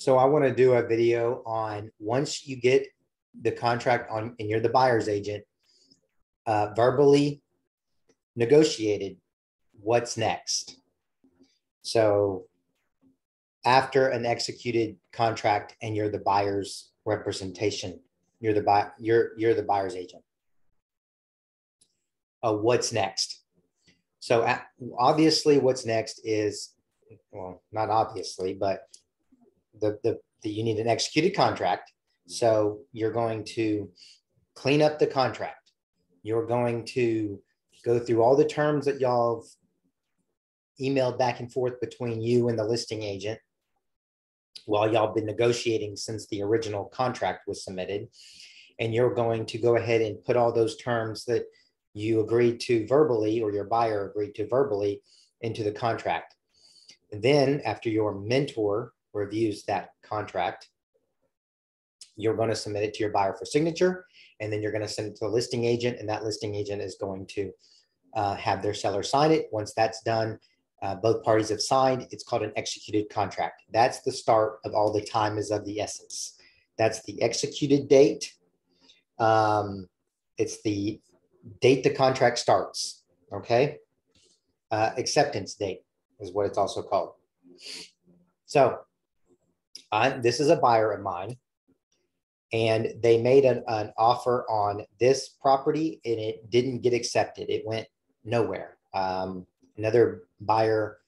So I want to do a video on once you get the contract on and you're the buyer's agent, uh, verbally negotiated, what's next? So after an executed contract and you're the buyer's representation, you're the buy, you're you're the buyer's agent. Uh, what's next? So obviously, what's next is well, not obviously, but the, the, the you need an executed contract. So you're going to clean up the contract. You're going to go through all the terms that y'all have emailed back and forth between you and the listing agent while y'all been negotiating since the original contract was submitted. And you're going to go ahead and put all those terms that you agreed to verbally or your buyer agreed to verbally into the contract. And then after your mentor reviews that contract, you're going to submit it to your buyer for signature, and then you're going to send it to the listing agent, and that listing agent is going to uh, have their seller sign it. Once that's done, uh, both parties have signed. It's called an executed contract. That's the start of all the time is of the essence. That's the executed date. Um, it's the date the contract starts. Okay. Uh, acceptance date is what it's also called. So I, this is a buyer of mine and they made an, an offer on this property and it didn't get accepted. It went nowhere. Um, another buyer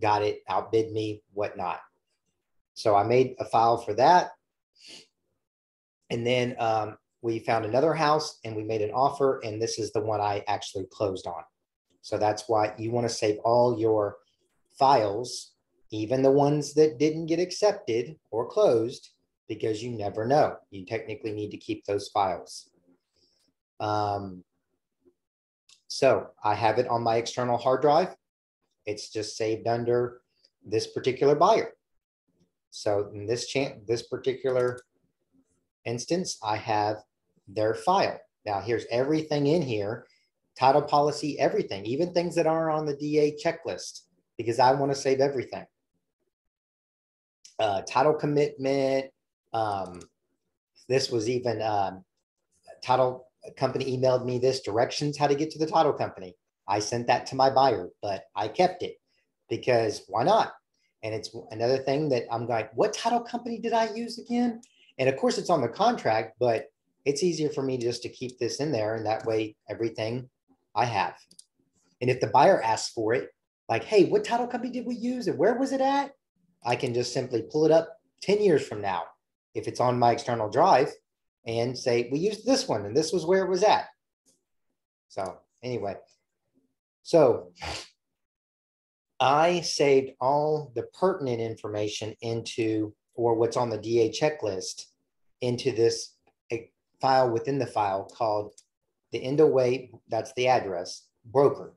got it, outbid me, whatnot. So I made a file for that. And then um, we found another house and we made an offer, and this is the one I actually closed on. So that's why you want to save all your files, even the ones that didn't get accepted or closed, because you never know. You technically need to keep those files. Um, so I have it on my external hard drive. It's just saved under this particular buyer. So in this chan this particular instance, I have their file. Now here's everything in here, title policy, everything, even things that aren't on the DA checklist, because I want to save everything. Uh, title commitment. Um, this was even um, title company emailed me this directions how to get to the title company. I sent that to my buyer, but I kept it because why not? And it's another thing that I'm like, what title company did I use again? And of course, it's on the contract, but it's easier for me just to keep this in there. And that way, everything I have. And if the buyer asks for it, like, hey, what title company did we use and where was it at? I can just simply pull it up 10 years from now if it's on my external drive and say, we used this one and this was where it was at. So, anyway, so I saved all the pertinent information into, or what's on the DA checklist, into this file within the file called the Endoway, that's the address, broker.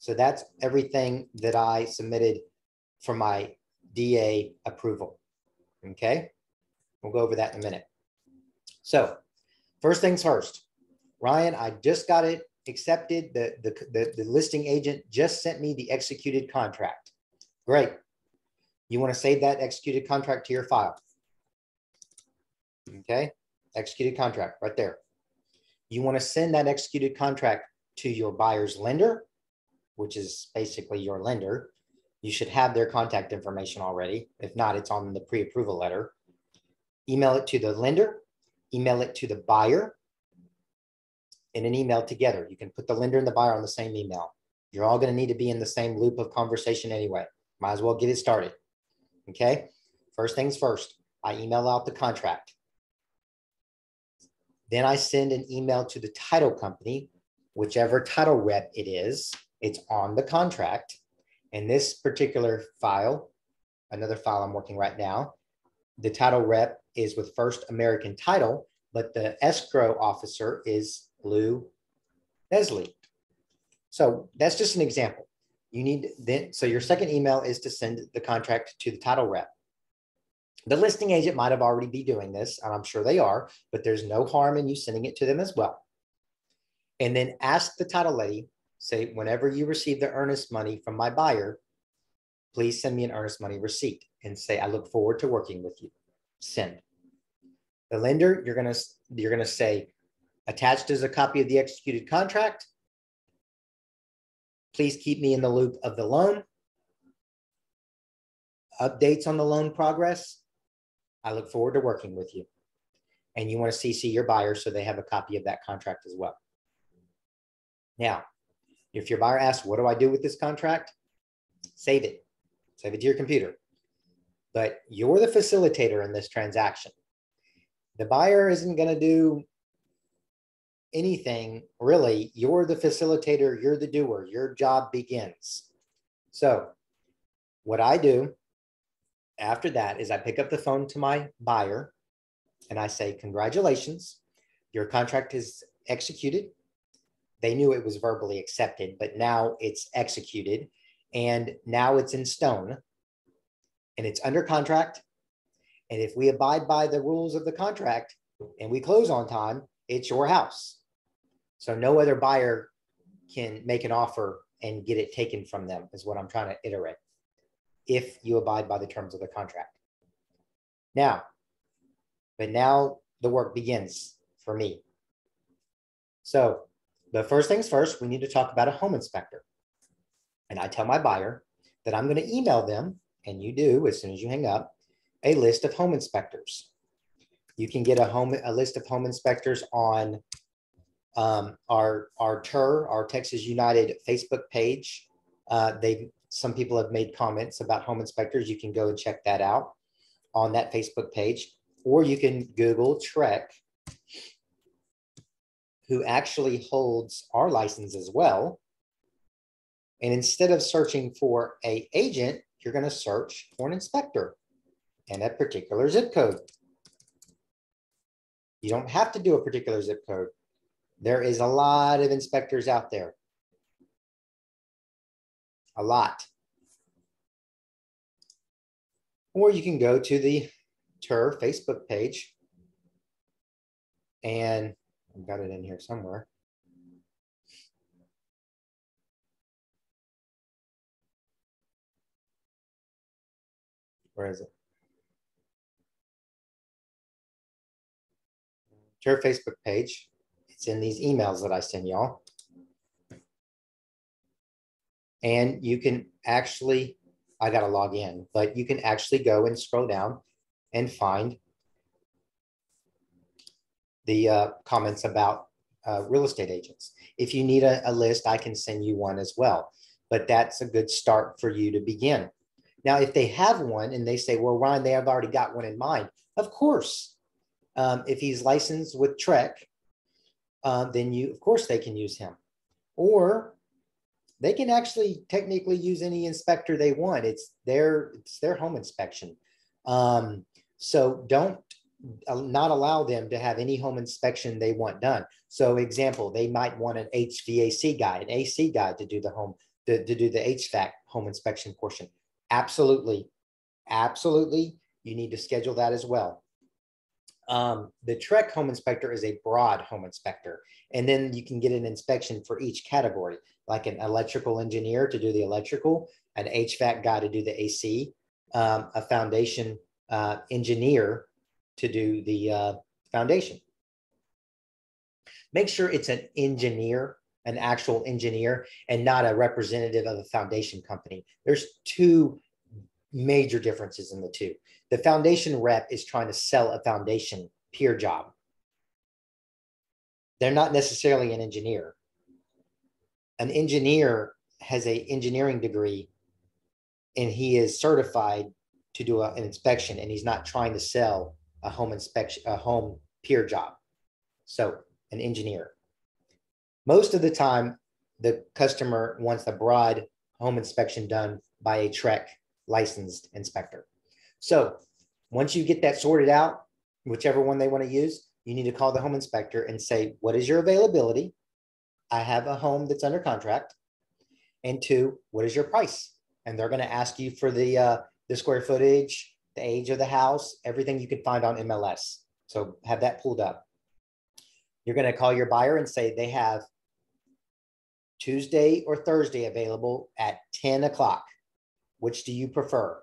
So that's everything that I submitted for my DA approval. Okay, we'll go over that in a minute. So first things first, Ryan, I just got it accepted. The, the, the, the listing agent just sent me the executed contract. Great. You want to save that executed contract to your file. Okay, executed contract right there. You want to send that executed contract to your buyer's lender, which is basically your lender. You should have their contact information already. If not, it's on the pre-approval letter. Email it to the lender email it to the buyer in an email together. You can put the lender and the buyer on the same email. You're all going to need to be in the same loop of conversation anyway. Might as well get it started. Okay. First things first, I email out the contract. Then I send an email to the title company, whichever title rep it is, it's on the contract. And this particular file, another file I'm working right now, the title rep is with First American Title, but the escrow officer is Lou Nesley. So that's just an example. You need then, so your second email is to send the contract to the title rep. The listing agent might have already be doing this, and I'm sure they are, but there's no harm in you sending it to them as well. And then ask the title lady, say, whenever you receive the earnest money from my buyer, please send me an earnest money receipt and say, I look forward to working with you. Send. The lender, you're gonna, you're gonna say, attached is a copy of the executed contract. Please keep me in the loop of the loan. Updates on the loan progress. I look forward to working with you. And you want to CC your buyer so they have a copy of that contract as well. Now, if your buyer asks, what do I do with this contract? Save it, save it to your computer. But you're the facilitator in this transaction. The buyer isn't going to do anything really. You're the facilitator, you're the doer, your job begins. So, what I do after that is I pick up the phone to my buyer and I say, Congratulations, your contract is executed. They knew it was verbally accepted, but now it's executed and now it's in stone and it's under contract. And if we abide by the rules of the contract and we close on time, it's your house. So no other buyer can make an offer and get it taken from them, is what I'm trying to iterate, if you abide by the terms of the contract. Now, but now the work begins for me. So the first things first, we need to talk about a home inspector. And I tell my buyer that I'm going to email them, and you do as soon as you hang up, a list of home inspectors. You can get a home a list of home inspectors on um, our our TUR, our Texas United Facebook page. Uh, they some people have made comments about home inspectors. You can go and check that out on that Facebook page, or you can Google TREC, who actually holds our license as well. And instead of searching for a agent, you're going to search for an inspector and a particular zip code. You don't have to do a particular zip code. There is a lot of inspectors out there. A lot. Or you can go to the TUR Facebook page and I've got it in here somewhere. Where is it? TUR Facebook page. It's in these emails that I send y'all. And you can actually, I got to log in, but you can actually go and scroll down and find the uh, comments about uh, real estate agents. If you need a, a list, I can send you one as well. But that's a good start for you to begin. Now, if they have one and they say, well, Ryan, they have already got one in mind, of course. Um, if he's licensed with TREC, uh, then you, of course, they can use him. Or they can actually technically use any inspector they want. It's their, it's their home inspection. Um, so don't not allow them to have any home inspection they want done. So example, they might want an HVAC guy, an AC guy to do the home, to, to do the HVAC home inspection portion. Absolutely. Absolutely. You need to schedule that as well. Um, the TREC home inspector is a broad home inspector. And then you can get an inspection for each category, like an electrical engineer to do the electrical, an HVAC guy to do the AC, um, a foundation uh, engineer to do the uh, foundation. Make sure it's an engineer, an actual engineer, and not a representative of a foundation company. There's two major differences in the two. The foundation rep is trying to sell a foundation pier job. They're not necessarily an engineer. An engineer has a engineering degree and he is certified to do a, an inspection and he's not trying to sell a home inspection, a home pier job. So an engineer. Most of the time, the customer wants a broad home inspection done by a TREC licensed inspector. So once you get that sorted out, whichever one they want to use, you need to call the home inspector and say, what is your availability? I have a home that's under contract. And two, what is your price? And they're going to ask you for the, uh, the square footage, the age of the house, everything you can find on MLS. So have that pulled up. You're going to call your buyer and say they have Tuesday or Thursday available at 10 o'clock Which do you prefer?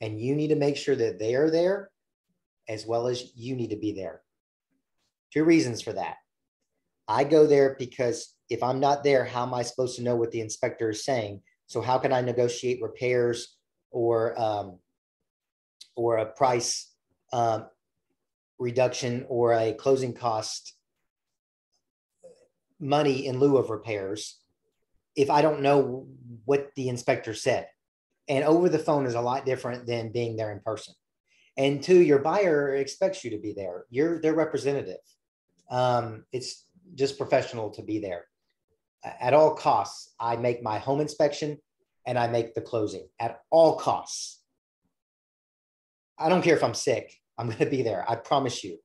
And you need to make sure that they are there as well as you need to be there. Two reasons for that. I go there because if I'm not there, how am I supposed to know what the inspector is saying? So how can I negotiate repairs or um, or a price um, reduction or a closing cost money in lieu of repairs if I don't know what the inspector said. And over the phone is a lot different than being there in person. And two, your buyer expects you to be there. You're their representative. Um, it's just professional to be there. At all costs, I make my home inspection and I make the closing at all costs. I don't care if I'm sick. I'm going to be there. I promise you.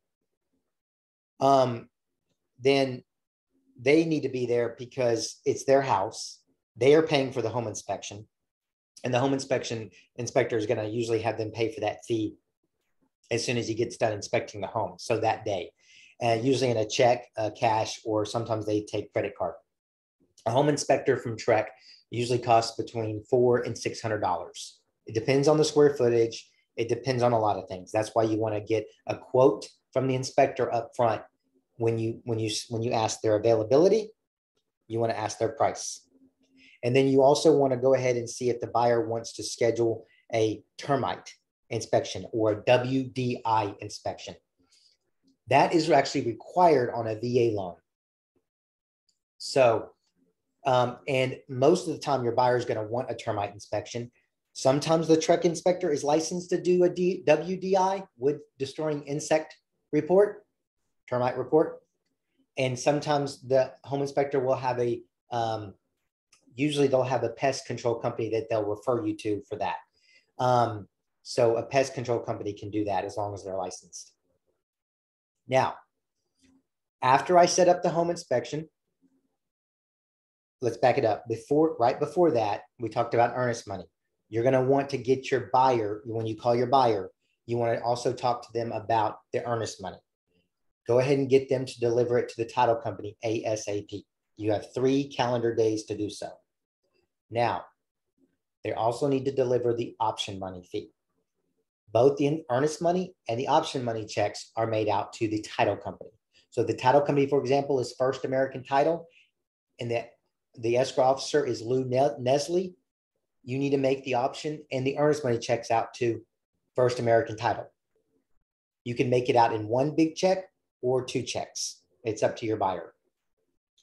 Um, then they need to be there because it's their house. They are paying for the home inspection, and the home inspection inspector is going to usually have them pay for that fee as soon as he gets done inspecting the home. So that day, uh, usually in a check, uh, cash, or sometimes they take credit card. A home inspector from TREC usually costs between four and six hundred dollars. It depends on the square footage. It depends on a lot of things. That's why you want to get a quote from the inspector up front when you when you when you ask their availability. You want to ask their price, and then you also want to go ahead and see if the buyer wants to schedule a termite inspection or a WDI inspection. That is actually required on a VA loan. So um, and most of the time, your buyer is going to want a termite inspection. Sometimes the TREC inspector is licensed to do a D, WDI, wood destroying insect report, termite report. And sometimes the home inspector will have a, um, usually they'll have a pest control company that they'll refer you to for that. Um, so a pest control company can do that as long as they're licensed. Now, after I set up the home inspection, let's back it up. Before, right before that, we talked about earnest money. You're going to want to get your buyer, when you call your buyer, you want to also talk to them about the earnest money. Go ahead and get them to deliver it to the title company ASAP. You have three calendar days to do so. Now, they also need to deliver the option money fee. Both the earnest money and the option money checks are made out to the title company. So the title company, for example, is First American Title, and the the escrow officer is Lou Nesley. You need to make the option and the earnest money checks out to First American Title. You can make it out in one big check or two checks. It's up to your buyer.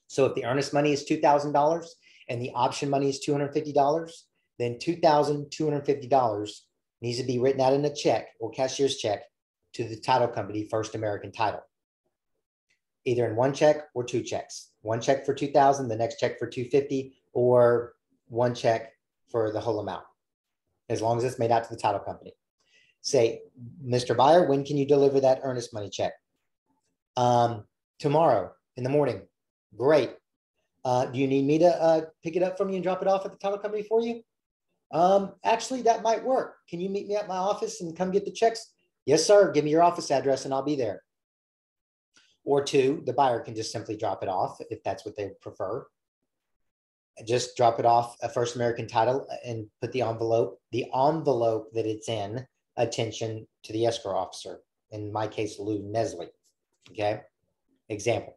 So if the earnest money is $2,000 and the option money is $250, then $2,250 needs to be written out in a check or cashier's check to the title company, First American Title, either in one check or two checks one check for 2000 the next check for 250 or one check for the whole amount as long as it's made out to the title company. Say mr buyer when can you deliver that earnest money check? Um, tomorrow in the morning. Great. Uh, do you need me to uh, pick it up from you and drop it off at the title company for you? Um, actually that might work. Can you meet me at my office and come get the checks? Yes sir. Give me your office address and i'll be there. Or two, the buyer can just simply drop it off if that's what they prefer. Just drop it off a First American title and put the envelope, the envelope that it's in, attention to the escrow officer. In my case, Lou Nesley. Okay. Example.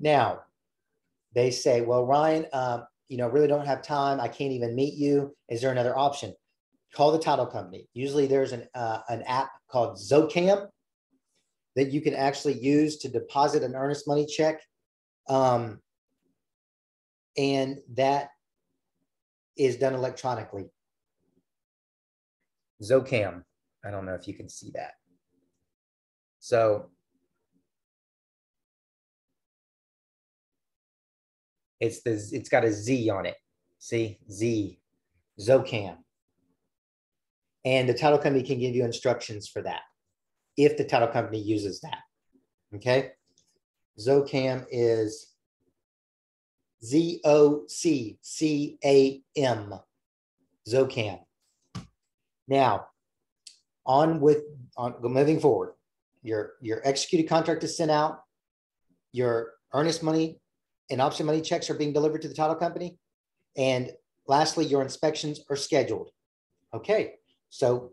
Now, they say, well, Ryan, um, you know, really don't have time. I can't even meet you. Is there another option? Call the title company. Usually there's an, uh, an app called Zoccam that you can actually use to deposit an earnest money check. Um, and that is done electronically. Zoccam. I don't know if you can see that. So it's the it's got a Z on it. See Z, Zoccam. And the title company can give you instructions for that if the title company uses that. Okay. Zoccam is Z O C C A M. Zoccam. Now, on with on moving forward, your your executed contract is sent out, your earnest money and option money checks are being delivered to the title company, and lastly, your inspections are scheduled. Okay, so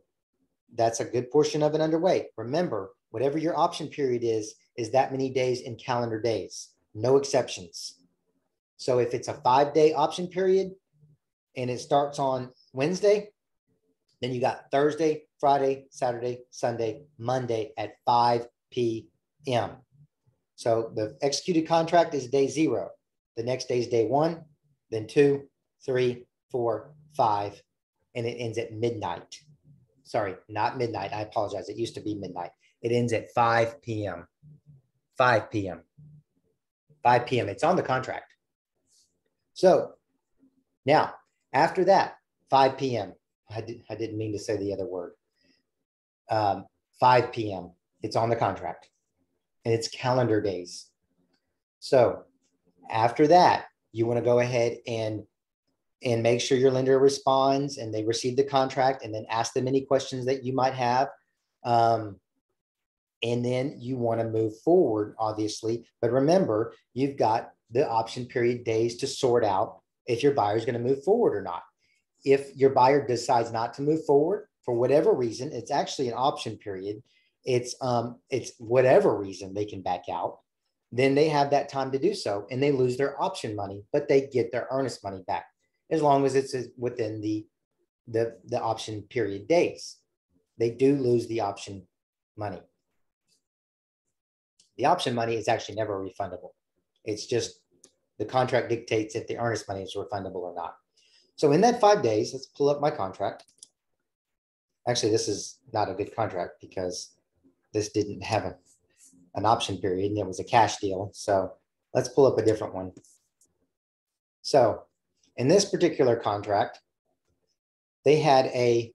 that's a good portion of it underway. Remember, whatever your option period is, is that many days in calendar days, no exceptions. So if it's a five day option period and it starts on Wednesday, then you got Thursday, Friday, Saturday, Sunday, Monday at 5 p.m. So the executed contract is day zero. The next day is day one, then two, three, four, five, and it ends at midnight. Sorry, not midnight. I apologize. It used to be midnight. It ends at 5 p.m. 5 p.m. 5 p.m. It's on the contract. So now, after that, 5 p.m. I, did, I didn't mean to say the other word. Um, 5 p.m. It's on the contract and it's calendar days. So after that, you want to go ahead and and make sure your lender responds and they receive the contract and then ask them any questions that you might have. Um, and then you want to move forward, obviously. But remember, you've got the option period days to sort out if your buyer is going to move forward or not. If your buyer decides not to move forward for whatever reason, it's actually an option period. It's um, it's whatever reason they can back out. Then they have that time to do so, and they lose their option money, but they get their earnest money back as long as it's within the the the option period days. They do lose the option money. The option money is actually never refundable. It's just the contract dictates if the earnest money is refundable or not. So in that five days, let's pull up my contract. Actually, this is not a good contract because this didn't have a, an option period and it was a cash deal. So let's pull up a different one. So in this particular contract, they had a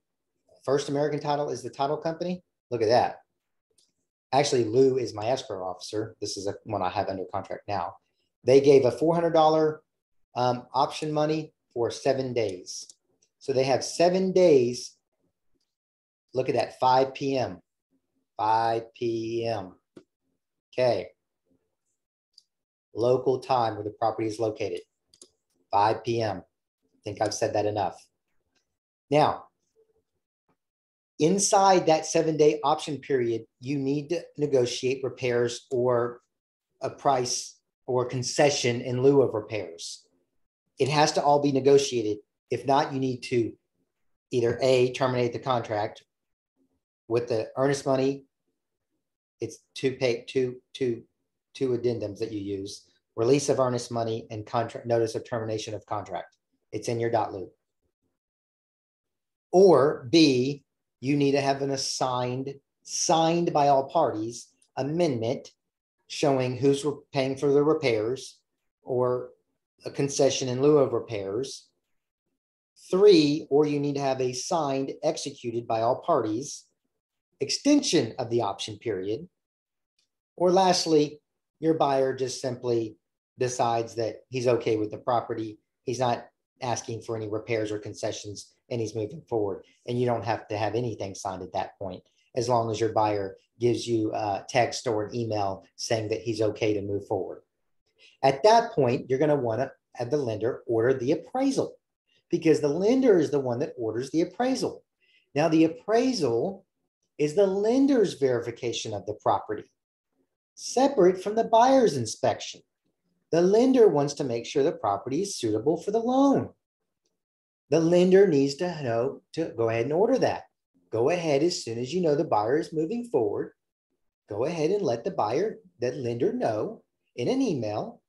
First American Title is the title company. Look at that. Actually, Lou is my escrow officer. This is a, one I have under contract now. They gave a $400 um, option money for seven days. So they have seven days. Look at that, 5 p.m. 5 p.m. Okay. Local time where the property is located. 5 p.m. I think I've said that enough. Now, inside that seven day option period, you need to negotiate repairs or a price or concession in lieu of repairs. It has to all be negotiated. If not, you need to either A, terminate the contract with the earnest money. It's two pay two two two addendums that you use release of earnest money, and contract notice of termination of contract. It's in your dotloop. Or B, you need to have an assigned, signed by all parties amendment showing who's paying for the repairs or a concession in lieu of repairs. Three, or you need to have a signed, executed by all parties extension of the option period. Or lastly, your buyer just simply decides that he's okay with the property, he's not asking for any repairs or concessions, and he's moving forward. And you don't have to have anything signed at that point, as long as your buyer gives you a text or an email saying that he's okay to move forward. At that point, you're going to want to have the lender order the appraisal because the lender is the one that orders the appraisal. Now, the appraisal is the lender's verification of the property, separate from the buyer's inspection. The lender wants to make sure the property is suitable for the loan. The lender needs to know to go ahead and order that. Go ahead as soon as you know the buyer is moving forward. Go ahead and let the buyer, that lender know in an email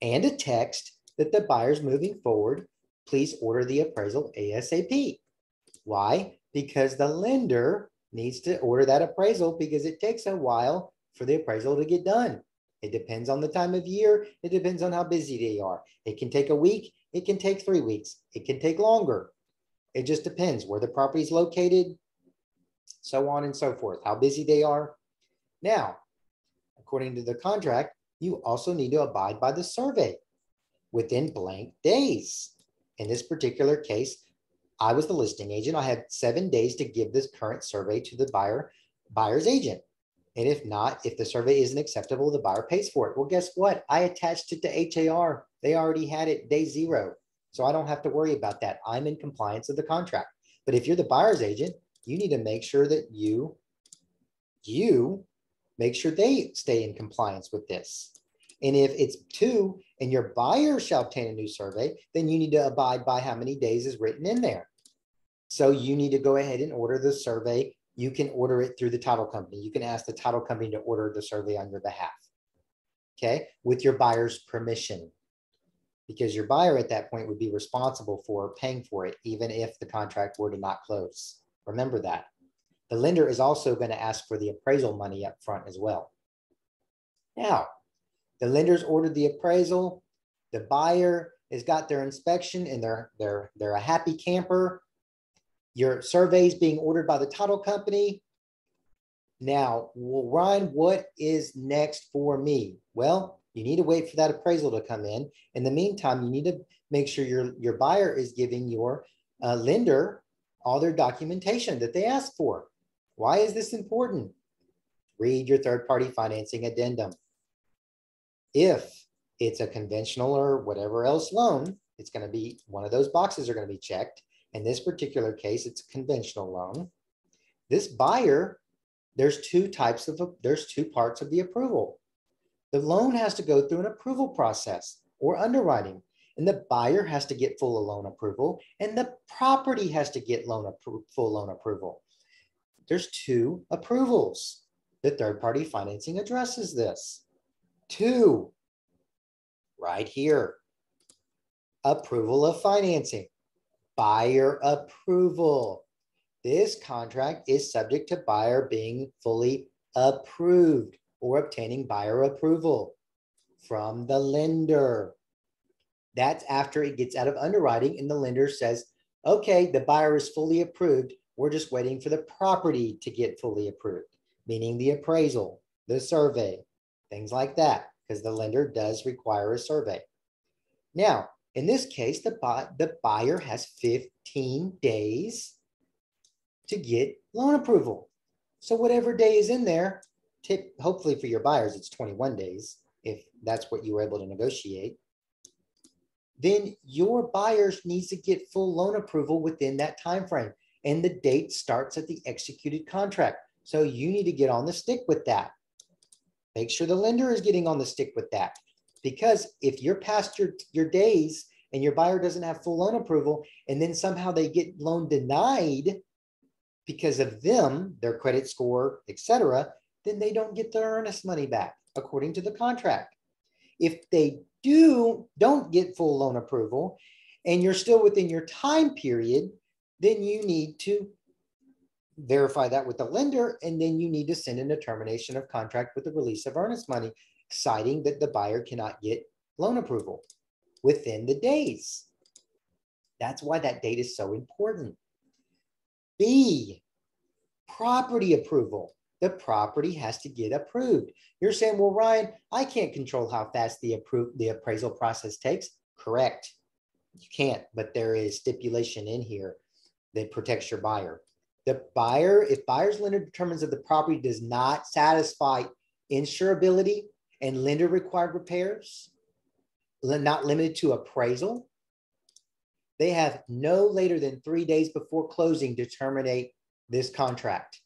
and a text that the buyer's moving forward. Please order the appraisal ASAP. Why? Because the lender needs to order that appraisal because it takes a while for the appraisal to get done. It depends on the time of year. It depends on how busy they are. It can take a week. It can take three weeks. It can take longer. It just depends where the property is located, so on and so forth, how busy they are. Now, according to the contract, you also need to abide by the survey within blank days. In this particular case, I was the listing agent. I had seven days to give this current survey to the buyer, buyer's agent. And if not, if the survey isn't acceptable, the buyer pays for it. Well, guess what? I attached it to HAR. They already had it day zero. So I don't have to worry about that. I'm in compliance of the contract. But if you're the buyer's agent, you need to make sure that you, you make sure they stay in compliance with this. And if it's two and your buyer shall obtain a new survey, then you need to abide by how many days is written in there. So you need to go ahead and order the survey. You can order it through the title company. You can ask the title company to order the survey on your behalf. Okay, with your buyer's permission. Because your buyer at that point would be responsible for paying for it, even if the contract were to not close. Remember that. The lender is also going to ask for the appraisal money up front as well. Now, the lenders ordered the appraisal. The buyer has got their inspection and they're, they're, they're a happy camper. Your survey is being ordered by the title company. Now, well, Ryan, what is next for me? Well, you need to wait for that appraisal to come in. In the meantime, you need to make sure your, your buyer is giving your uh, lender all their documentation that they asked for. Why is this important? Read your third party financing addendum. If it's a conventional or whatever else loan, it's going to be one of those boxes are going to be checked. In this particular case, it's a conventional loan. This buyer, there's two types of, there's two parts of the approval. The loan has to go through an approval process or underwriting, and the buyer has to get full loan approval, and the property has to get loan full loan approval. There's two approvals. The third party financing addresses this. Two, right here, approval of financing, buyer approval. This contract is subject to buyer being fully approved or obtaining buyer approval from the lender. That's after it gets out of underwriting and the lender says, okay, the buyer is fully approved. We're just waiting for the property to get fully approved, meaning the appraisal, the survey, things like that, because the lender does require a survey. Now, in this case, the, buy, the buyer has 15 days to get loan approval. So whatever day is in there, tip, hopefully for your buyers, it's 21 days, if that's what you were able to negotiate. Then your buyers needs to get full loan approval within that time frame. And the date starts at the executed contract. So you need to get on the stick with that. Make sure the lender is getting on the stick with that. Because if you're past your, your days and your buyer doesn't have full loan approval, and then somehow they get loan denied because of them, their credit score, etc., then they don't get their earnest money back according to the contract. If they do don't get full loan approval and you're still within your time period, then you need to verify that with the lender, and then you need to send in a termination of contract with the release of earnest money, citing that the buyer cannot get loan approval within the days. That's why that date is so important. B, property approval. The property has to get approved. You're saying, well, Ryan, I can't control how fast the, appro- the appraisal process takes. Correct. You can't, but there is stipulation in here that protects your buyer. The buyer, if buyer's lender determines that the property does not satisfy insurability and lender required repairs, not limited to appraisal, they have no later than three days before closing to terminate this contract.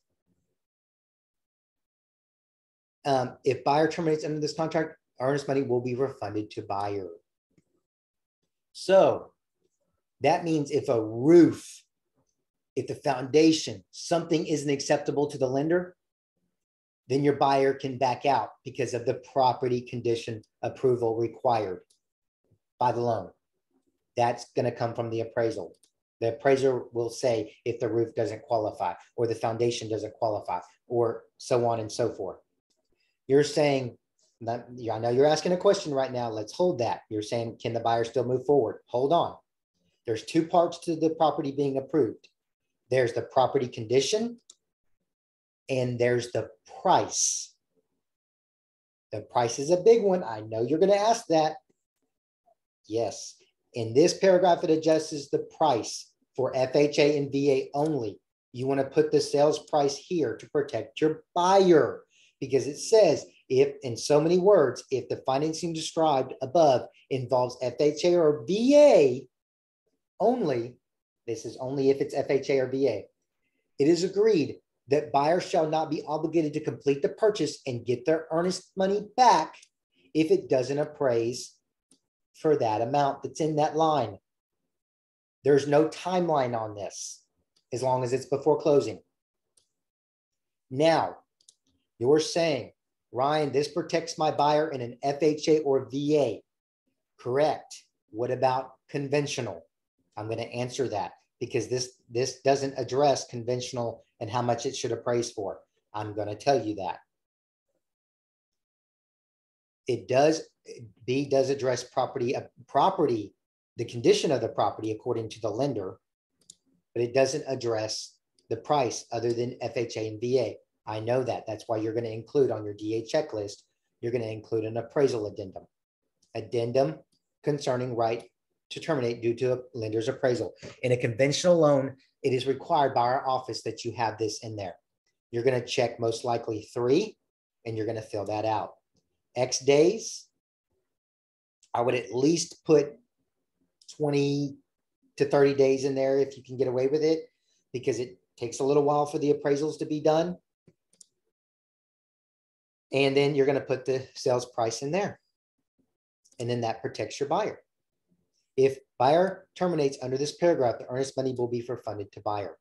Um, if buyer terminates under this contract, earnest money will be refunded to buyer. So that means if a roof if the foundation, something isn't acceptable to the lender, then your buyer can back out because of the property condition approval required by the loan. That's going to come from the appraisal. The appraiser will say if the roof doesn't qualify or the foundation doesn't qualify or so on and so forth. You're saying, I know you're asking a question right now. Let's hold that. You're saying, can the buyer still move forward? Hold on. There's two parts to the property being approved there's the property condition and there's the price. The price is a big one. I know you're going to ask that. Yes. In this paragraph, it adjusts the price for FHA and VA only. You want to put the sales price here to protect your buyer because it says if, in so many words, if the financing described above involves FHA or VA, only, this is only if it's FHA or VA, it is agreed that buyers shall not be obligated to complete the purchase and get their earnest money back if it doesn't appraise for that amount that's in that line. There's no timeline on this as long as it's before closing. Now, you're saying, Ryan, this protects my buyer in an FHA or VA. Correct. What about conventional? I'm going to answer that because this, this doesn't address conventional and how much it should appraise for. I'm going to tell you that. It does, B does address property, uh, property, the condition of the property according to the lender, but it doesn't address the price other than FHA and VA. I know that. That's why you're going to include on your DA checklist, you're going to include an appraisal addendum. Addendum concerning right to terminate due to a lender's appraisal. In a conventional loan, it is required by our office that you have this in there. You're going to check most likely three, and you're going to fill that out. X days, I would at least put 20 to 30 days in there if you can get away with it, because it takes a little while for the appraisals to be done. And then you're going to put the sales price in there. And then that protects your buyer. If buyer terminates under this paragraph, the earnest money will be refunded to buyer.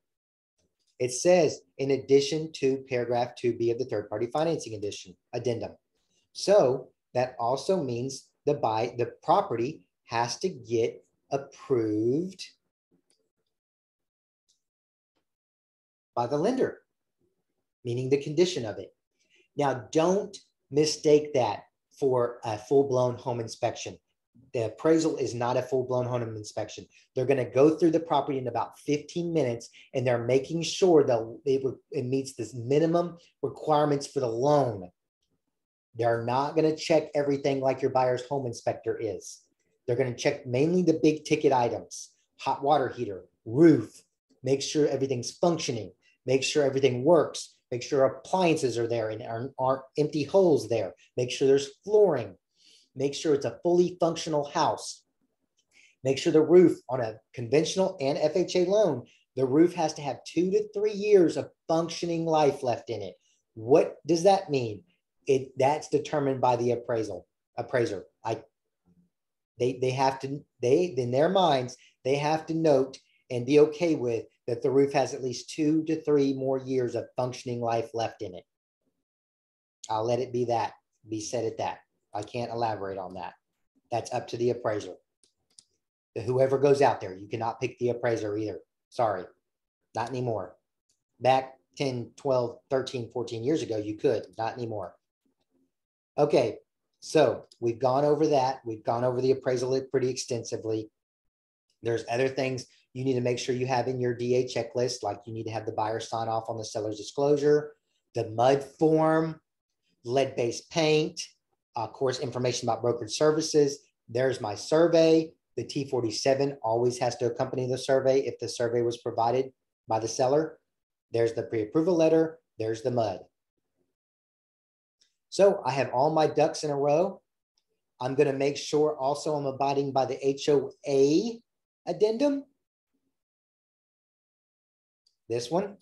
It says, in addition to paragraph 2B of the third party financing edition addendum. So that also means the buy the property has to get approved by the lender, meaning the condition of it. Now, don't mistake that for a full blown home inspection. The appraisal is not a full blown home inspection. They're going to go through the property in about 15 minutes and they're making sure that it, it meets this minimum requirements for the loan. They're not going to check everything like your buyer's home inspector is. They're going to check mainly the big ticket items hot water heater, roof, make sure everything's functioning, make sure everything works, Make sure appliances are there and aren't, aren't empty holes there. Make sure there's flooring. Make sure it's a fully functional house. Make sure the roof on a conventional and FHA loan, the roof has to have two to three years of functioning life left in it. What does that mean? It that's determined by the appraisal appraiser. I they they have to they in their minds they have to note and be okay with that the roof has at least two to three more years of functioning life left in it. I'll let it be that, be said at that. I can't elaborate on that. That's up to the appraiser. Whoever goes out there, you cannot pick the appraiser either. Sorry, not anymore. Back 10, 12, 13, 14 years ago, you could, not anymore. Okay, so we've gone over that. We've gone over the appraisal pretty extensively. There's other things you need to make sure you have in your DA checklist, like you need to have the buyer sign off on the seller's disclosure, the MUD form, lead-based paint, of course, information about brokerage services. There's my survey. The T47 always has to accompany the survey if the survey was provided by the seller. There's the pre-approval letter. There's the MUD. So I have all my ducks in a row. I'm going to make sure also I'm abiding by the HOA addendum this one,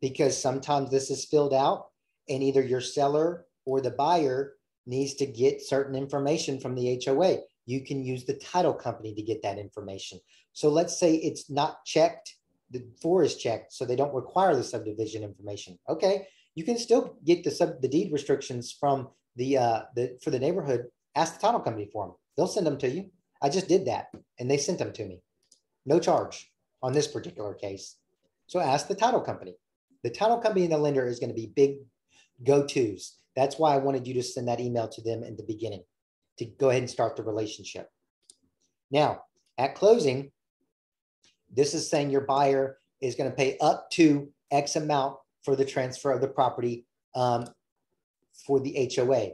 because sometimes this is filled out and either your seller or the buyer needs to get certain information from the HOA. You can use the title company to get that information. So let's say it's not checked, the four is checked, so they don't require the subdivision information. Okay, you can still get the sub the deed restrictions from the uh the for the neighborhood. Ask the title company for them. They'll send them to you. I just did that, and they sent them to me, no charge on this particular case. So ask the title company. The title company and the lender is going to be big go-tos. That's why I wanted you to send that email to them in the beginning to go ahead and start the relationship. Now, at closing, this is saying your buyer is going to pay up to X amount for the transfer of the property um, for the HOA.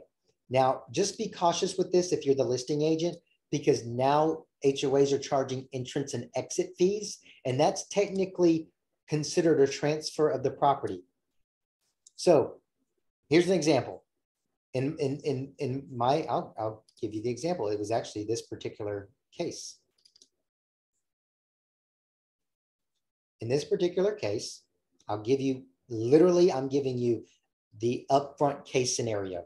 Now, just be cautious with this if you're the listing agent, because now HOAs are charging entrance and exit fees, and that's technically considered a transfer of the property. So here's an example. In, in, in, in my, I'll, I'll give you the example. It was actually this particular case. in this particular case, I'll give you, literally, I'm giving you the upfront case scenario.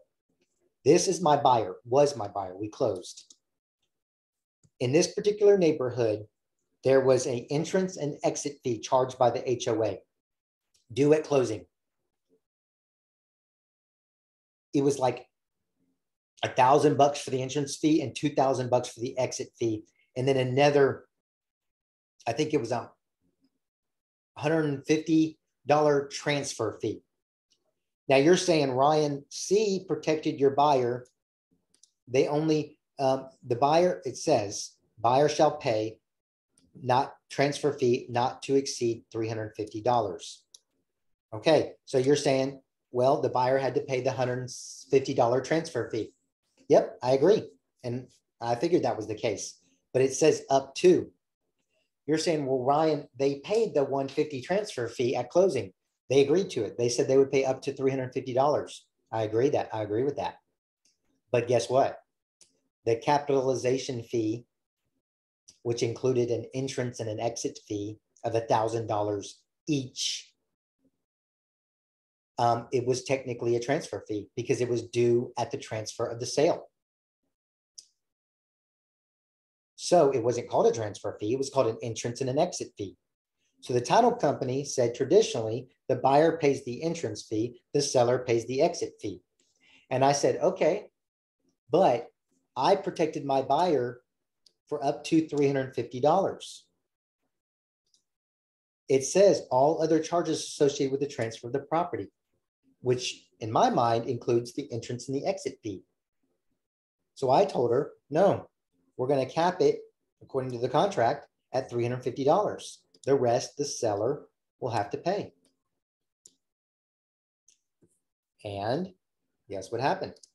This is my buyer, was my buyer, we closed. In this particular neighborhood, there was an entrance and exit fee charged by the HOA due at closing. It was like a thousand bucks for the entrance fee and two thousand bucks for the exit fee, and then another. I think it was a hundred and fifty dollar transfer fee. Now you're saying Ryan C protected your buyer. They only um, the buyer. It says buyer shall pay not transfer fee not to exceed three hundred fifty dollars. Okay, so you're saying well the buyer had to pay the hundred fifty dollar transfer fee. Yep, I agree. And I figured that was the case, but it says up to. You're saying, well, Ryan, they paid the 150 transfer fee at closing. They agreed to it. They said they would pay up to $350. I agree that. I agree with that. But guess what? The capitalization fee, which included an entrance and an exit fee of $1,000 each, um, it was technically a transfer fee because it was due at the transfer of the sale. So it wasn't called a transfer fee, it was called an entrance and an exit fee. So the title company said traditionally the buyer pays the entrance fee, the seller pays the exit fee. And I said, okay, but I protected my buyer for up to $350. It says all other charges associated with the transfer of the property which in my mind includes the entrance and the exit fee. So I told her, no, we're going to cap it according to the contract at $350. The rest the seller will have to pay. And guess what happened?